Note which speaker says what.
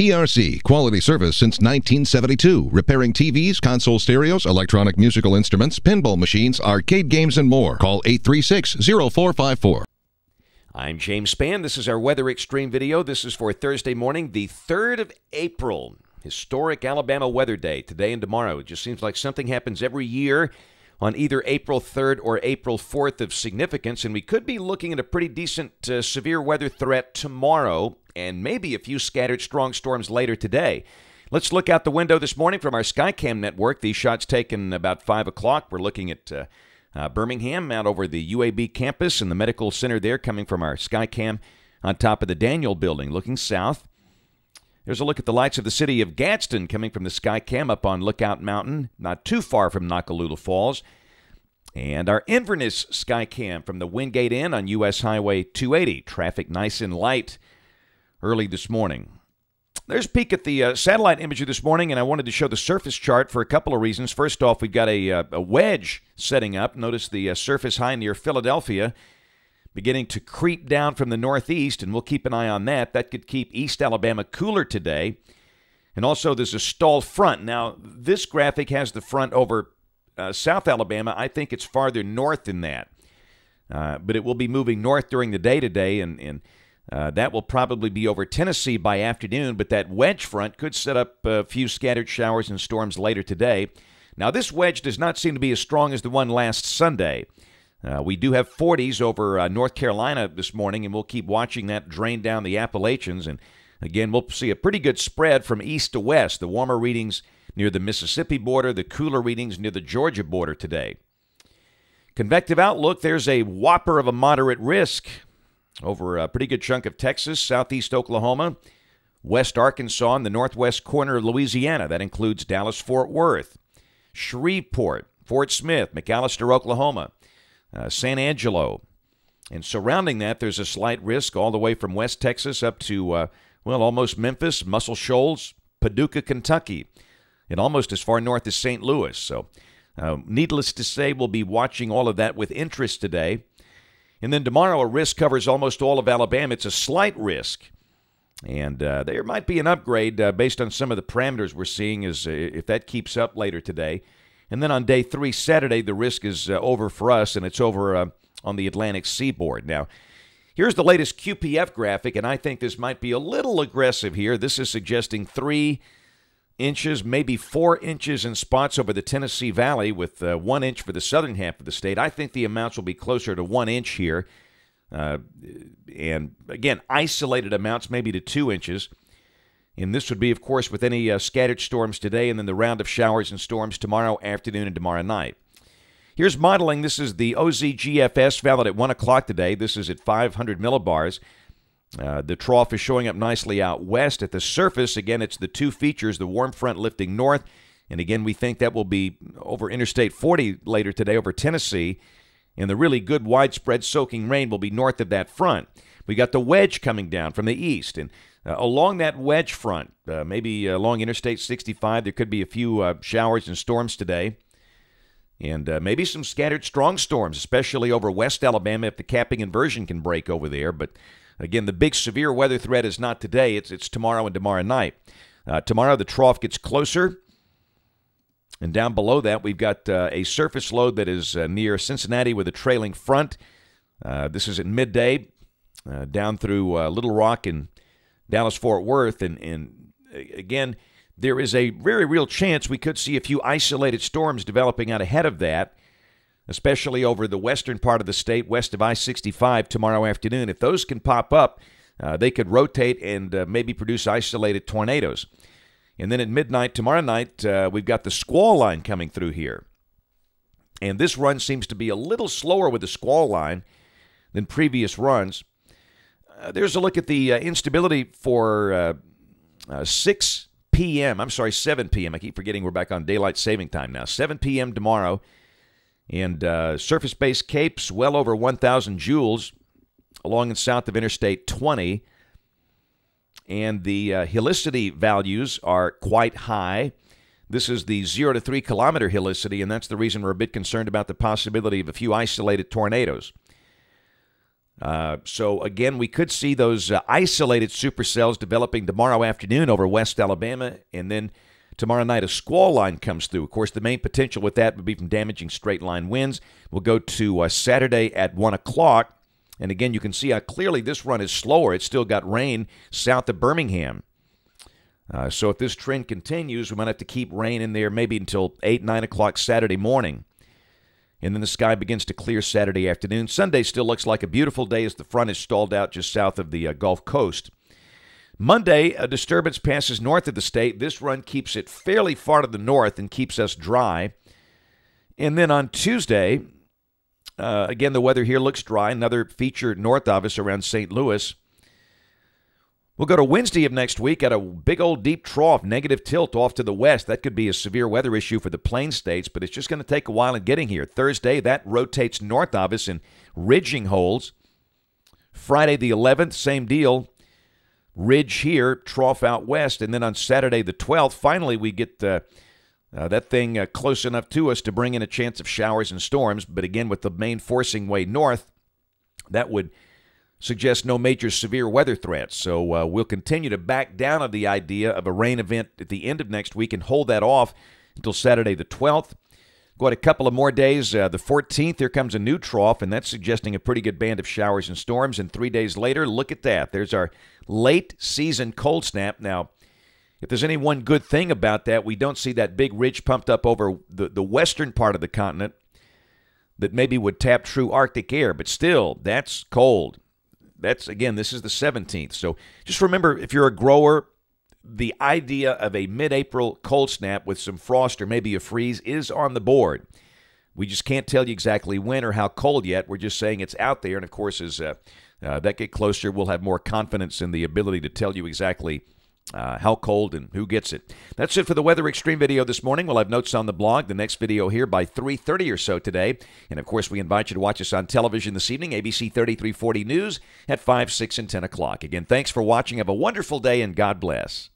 Speaker 1: ERC, quality service since 1972, repairing TVs, console stereos, electronic musical instruments, pinball machines, arcade games, and more. Call 836 0454.
Speaker 2: I'm James Spann. This is our Weather Xtreme video. This is for Thursday morning, the 3rd of April. Historic Alabama Weather Day, today and tomorrow. It just seems like something happens every year on either April 3rd or April 4th of significance, and we could be looking at a pretty decent uh, severe weather threat tomorrow and maybe a few scattered strong storms later today. Let's look out the window this morning from our Skycam network. These shots taken about 5 o'clock. We're looking at uh, uh, Birmingham out over the UAB campus and the medical center there coming from our Skycam on top of the Daniel building looking south. There's a look at the lights of the city of Gadsden coming from the Skycam up on Lookout Mountain, not too far from Noccalula Falls. And our Inverness Skycam from the Wingate Inn on U.S. Highway 280. Traffic nice and light early this morning. There's a peek at the uh, satellite imagery this morning, and I wanted to show the surface chart for a couple of reasons. First off, we've got a, uh, a wedge setting up. Notice the uh, surface high near Philadelphia beginning to creep down from the northeast, and we'll keep an eye on that. That could keep East Alabama cooler today. And also, there's a stall front. Now, this graphic has the front over uh, South Alabama. I think it's farther north than that. Uh, but it will be moving north during the day today, and, and uh, that will probably be over Tennessee by afternoon. But that wedge front could set up a few scattered showers and storms later today. Now, this wedge does not seem to be as strong as the one last Sunday. Uh, we do have 40s over uh, North Carolina this morning, and we'll keep watching that drain down the Appalachians. And again, we'll see a pretty good spread from east to west. The warmer readings near the Mississippi border, the cooler readings near the Georgia border today. Convective outlook, there's a whopper of a moderate risk over a pretty good chunk of Texas, southeast Oklahoma, west Arkansas, and the northwest corner of Louisiana. That includes Dallas Fort Worth, Shreveport, Fort Smith, McAlester, Oklahoma uh, San Angelo. And surrounding that, there's a slight risk all the way from West Texas up to, uh, well, almost Memphis, Muscle Shoals, Paducah, Kentucky, and almost as far north as St. Louis. So, uh, needless to say, we'll be watching all of that with interest today. And then tomorrow, a risk covers almost all of Alabama. It's a slight risk. And uh, there might be an upgrade uh, based on some of the parameters we're seeing as uh, if that keeps up later today. And then on day three, Saturday, the risk is uh, over for us, and it's over uh, on the Atlantic seaboard. Now, here's the latest QPF graphic, and I think this might be a little aggressive here. This is suggesting three inches, maybe four inches in spots over the Tennessee Valley, with uh, one inch for the southern half of the state. I think the amounts will be closer to one inch here. Uh, and again, isolated amounts, maybe to two inches. And this would be, of course, with any uh, scattered storms today and then the round of showers and storms tomorrow afternoon and tomorrow night. Here's modeling. This is the OZGFS valid at 1 o'clock today. This is at 500 millibars. Uh, the trough is showing up nicely out west. At the surface, again, it's the two features the warm front lifting north. And again, we think that will be over Interstate 40 later today over Tennessee. And the really good widespread soaking rain will be north of that front. We got the wedge coming down from the east. And uh, along that wedge front, uh, maybe along Interstate 65, there could be a few uh, showers and storms today. And uh, maybe some scattered strong storms, especially over West Alabama if the capping inversion can break over there. But again, the big severe weather threat is not today, it's, it's tomorrow and tomorrow night. Uh, tomorrow, the trough gets closer. And down below that, we've got uh, a surface low that is near Cincinnati with a trailing front. this is at midday, down through Little Rock and Dallas Fort Worth. And, and again, there is a very real chance we could see a few isolated storms developing out ahead of that, especially over the western part of the state, west of I 65 tomorrow afternoon. If those can pop up, uh, they could rotate and uh, maybe produce isolated tornadoes. And then at midnight tomorrow night, uh, we've got the squall line coming through here. And this run seems to be a little slower with the squall line than previous runs. Uh, there's a look at the uh, instability for uh, uh 6 p.m. I'm sorry, 7 p.m. I keep forgetting we're back on daylight saving time now. 7 p.m. tomorrow. And surface based CAPEs well over 1,000 joules along and south of Interstate 20. And the helicity values are quite high. This is the 0 to 3 kilometer helicity, and that's the reason we're a bit concerned about the possibility of a few isolated tornadoes. Uh, so again, we could see those uh, isolated supercells developing tomorrow afternoon over West Alabama, and then tomorrow night a squall line comes through. Of course, the main potential with that would be from damaging straight line winds. We'll go to uh, Saturday at one o'clock, and again, you can see how clearly this run is slower. It's still got rain south of Birmingham. Uh, so if this trend continues, we might have to keep rain in there maybe until 8, 9 o'clock Saturday morning. And then the sky begins to clear Saturday afternoon. Sunday still looks like a beautiful day as the front is stalled out just south of the uh, Gulf Coast. Monday, a disturbance passes north of the state. This run keeps it fairly far to the north and keeps us dry. And then on Tuesday, uh, again, the weather here looks dry. Another feature north of us around St. Louis. We'll go to Wednesday of next week at a big old deep trough, negative tilt off to the west. That could be a severe weather issue for the plain states, but it's just going to take a while in getting here. Thursday, that rotates north of us in ridging holes. Friday the 11th, same deal. Ridge here, trough out west. And then on Saturday the 12th, finally we get uh, uh, that thing uh, close enough to us to bring in a chance of showers and storms. But again, with the main forcing way north, that would suggests no major severe weather threats. So uh, we'll continue to back down on the idea of a rain event at the end of next week and hold that off until Saturday the 12th. Got a couple of more days. Uh, the 14th, here comes a new trough, and that's suggesting a pretty good band of showers and storms. And three days later, look at that. There's our late season cold snap. Now, if there's any one good thing about that, we don't see that big ridge pumped up over the, the western part of the continent that maybe would tap true Arctic air, but still, that's cold that's again, this is the 17th. So just remember if you're a grower, the idea of a mid April cold snap with some frost or maybe a freeze is on the board. We just can't tell you exactly when or how cold yet. We're just saying it's out there. And of course, as uh, uh, that get closer, we'll have more confidence in the ability to tell you exactly uh, how cold and who gets it. That's it for the Weather Xtreme video this morning. We'll have notes on the blog. The next video here by 3.30 or so today. And, of course, we invite you to watch us on television this evening, ABC 3340 News at 5, 6, and 10 o'clock. Again, thanks for watching. Have a wonderful day, and God bless.